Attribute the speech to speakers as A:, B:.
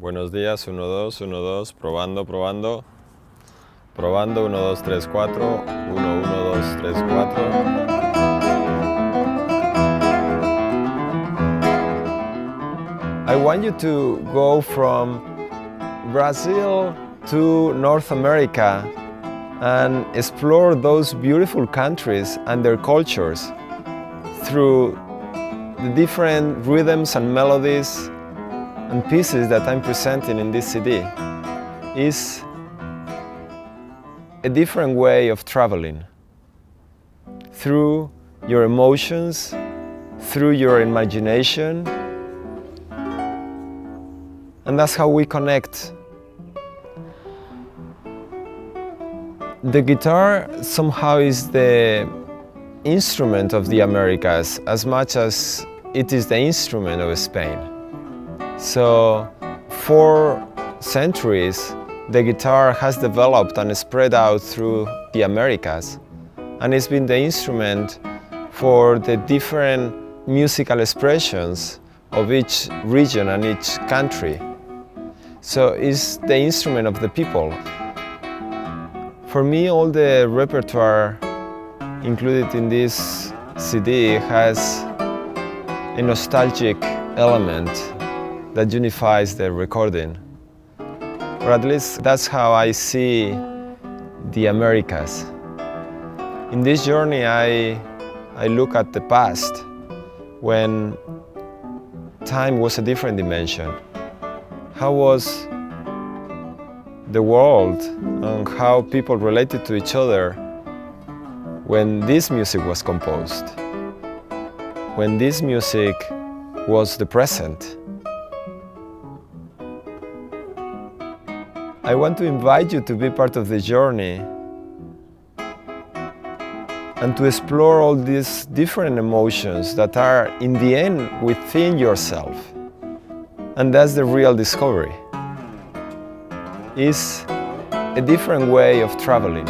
A: Buenos días, 1, 2, 1, 2, probando, probando. Probando, 1, 2, 3, 4. 1, 1, 2, 3, 4. I want you to go from Brazil to North America and explore those beautiful countries and their cultures through the different rhythms and melodies and pieces that I'm presenting in this CD is a different way of traveling through your emotions, through your imagination, and that's how we connect. The guitar somehow is the instrument of the Americas as much as it is the instrument of Spain. So, for centuries, the guitar has developed and spread out through the Americas, and it's been the instrument for the different musical expressions of each region and each country. So it's the instrument of the people. For me, all the repertoire included in this CD has a nostalgic element that unifies the recording. Or at least that's how I see the Americas. In this journey, I, I look at the past when time was a different dimension. How was the world and how people related to each other when this music was composed, when this music was the present. I want to invite you to be part of the journey and to explore all these different emotions that are in the end within yourself. And that's the real discovery. Is a different way of traveling.